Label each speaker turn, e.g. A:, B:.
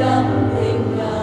A: đắm tình ngài